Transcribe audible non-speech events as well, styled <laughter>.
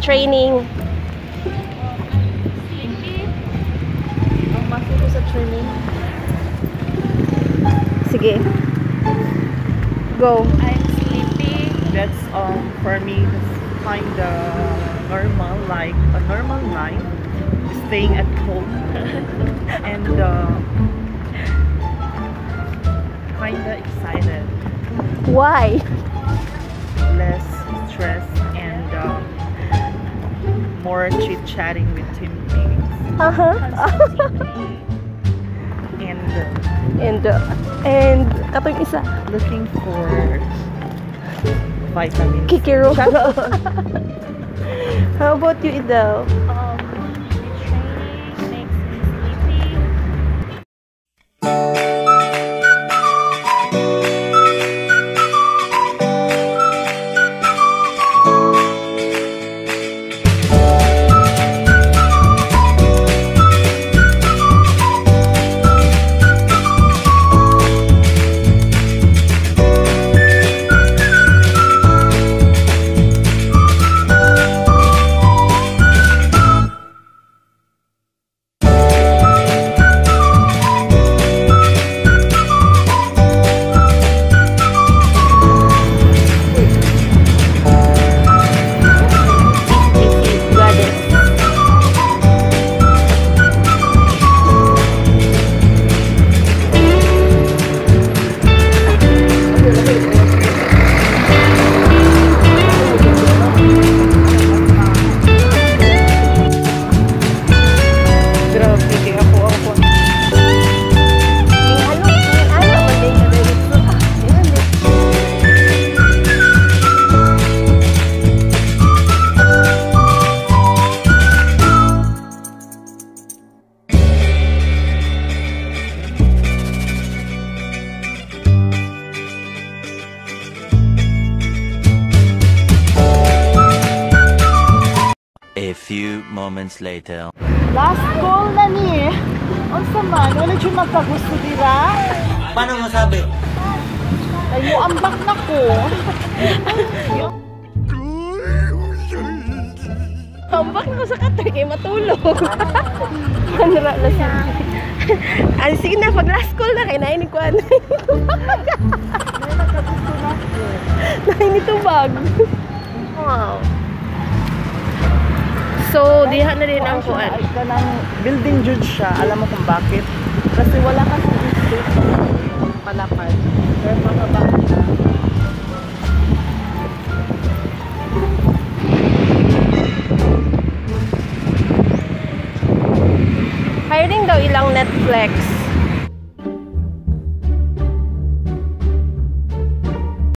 training. Maso ko sa training. Sige. Go. I'm sleepy. That's um for me kind of normal like a normal life staying at home <laughs> and uh, kind of excited Why? More chit chatting with teammates Uh-huh. <laughs> and uh, and, uh, and, katong isa, looking for vitamins kikiro. <laughs> How about you, Idel? Um, few moments later. Last call na ni. Unsa man, wala jud magkagusto dira. Paano masabi? Ayo ambak na ko. Hambak na ko sa katay kay matulog. ano ra na siya. Ay, sige na, pag last call na kay nainig ko ano. Nainig tubag. Wow. So, diha na din ang kuan. Kanang building jud siya. Alam mo kung bakit? Kasi wala ka sa district palapad. Pero mababa na. Hiring daw ilang Netflix.